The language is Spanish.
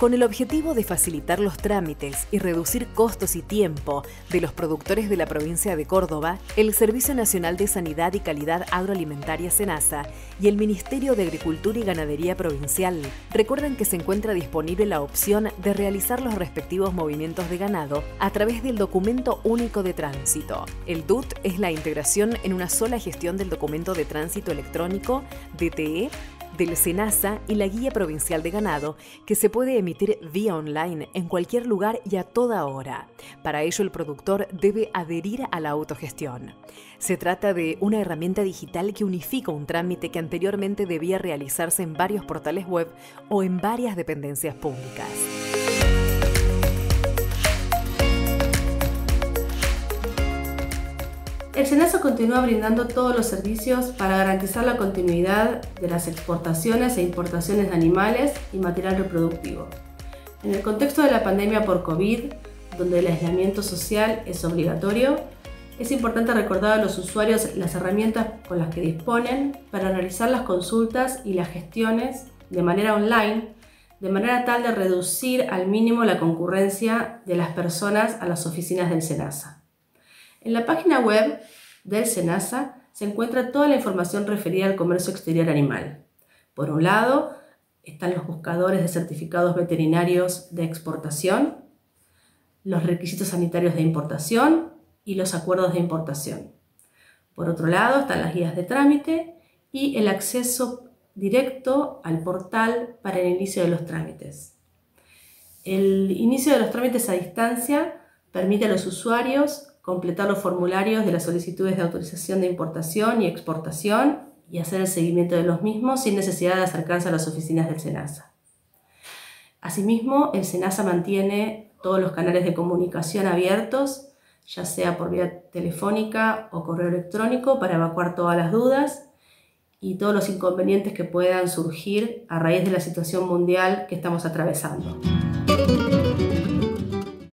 Con el objetivo de facilitar los trámites y reducir costos y tiempo de los productores de la provincia de Córdoba, el Servicio Nacional de Sanidad y Calidad Agroalimentaria SENASA y el Ministerio de Agricultura y Ganadería Provincial recuerdan que se encuentra disponible la opción de realizar los respectivos movimientos de ganado a través del Documento Único de Tránsito. El DUT es la integración en una sola gestión del Documento de Tránsito Electrónico, DTE, del SENASA y la Guía Provincial de Ganado, que se puede emitir vía online en cualquier lugar y a toda hora. Para ello, el productor debe adherir a la autogestión. Se trata de una herramienta digital que unifica un trámite que anteriormente debía realizarse en varios portales web o en varias dependencias públicas. El SENASA continúa brindando todos los servicios para garantizar la continuidad de las exportaciones e importaciones de animales y material reproductivo. En el contexto de la pandemia por COVID, donde el aislamiento social es obligatorio, es importante recordar a los usuarios las herramientas con las que disponen para realizar las consultas y las gestiones de manera online, de manera tal de reducir al mínimo la concurrencia de las personas a las oficinas del SENASA. En la página web del SENASA se encuentra toda la información referida al comercio exterior animal. Por un lado, están los buscadores de certificados veterinarios de exportación, los requisitos sanitarios de importación y los acuerdos de importación. Por otro lado, están las guías de trámite y el acceso directo al portal para el inicio de los trámites. El inicio de los trámites a distancia permite a los usuarios completar los formularios de las solicitudes de autorización de importación y exportación y hacer el seguimiento de los mismos sin necesidad de acercarse a las oficinas del SENASA. Asimismo, el SENASA mantiene todos los canales de comunicación abiertos, ya sea por vía telefónica o correo electrónico, para evacuar todas las dudas y todos los inconvenientes que puedan surgir a raíz de la situación mundial que estamos atravesando.